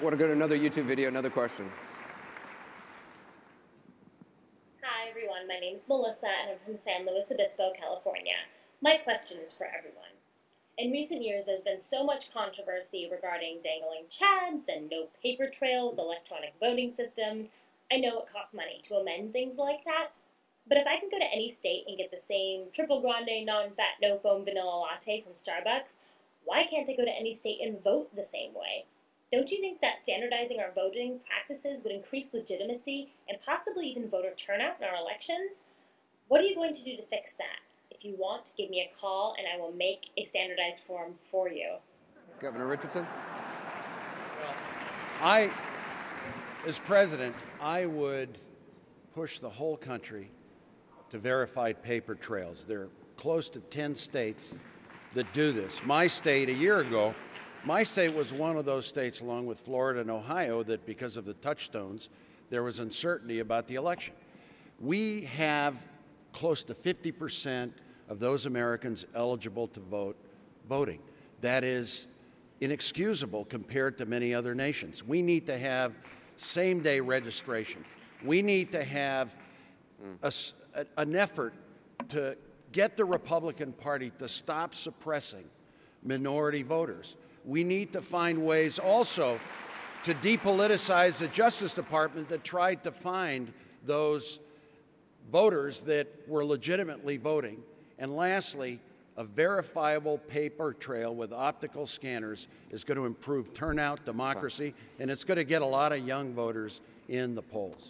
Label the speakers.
Speaker 1: I want to go to another YouTube video, another question.
Speaker 2: Hi everyone, my name is Melissa and I'm from San Luis Obispo, California. My question is for everyone. In recent years, there's been so much controversy regarding dangling chads and no paper trail with electronic voting systems. I know it costs money to amend things like that, but if I can go to any state and get the same triple grande, non-fat, no foam vanilla latte from Starbucks, why can't I go to any state and vote the same way? Don't you think that standardizing our voting practices would increase legitimacy and possibly even voter turnout in our elections? What are you going to do to fix that? If you want, give me a call and I will make a standardized form for you.
Speaker 1: Governor Richardson?
Speaker 3: Well, I, as president, I would push the whole country to verified paper trails. There are close to 10 states that do this. My state, a year ago, my state was one of those states, along with Florida and Ohio, that because of the touch screens, there was uncertainty about the election. We have close to 50 percent of those Americans eligible to vote voting. That is inexcusable compared to many other nations. We need to have same day registration. We need to have a, an effort to get the Republican Party to stop suppressing minority voters. We need to find ways also to depoliticize the Justice Department that tried to find those voters that were legitimately voting. And lastly, a verifiable paper trail with optical scanners is going to improve turnout, democracy, and it's going to get a lot of young voters in the polls.